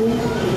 Obrigado.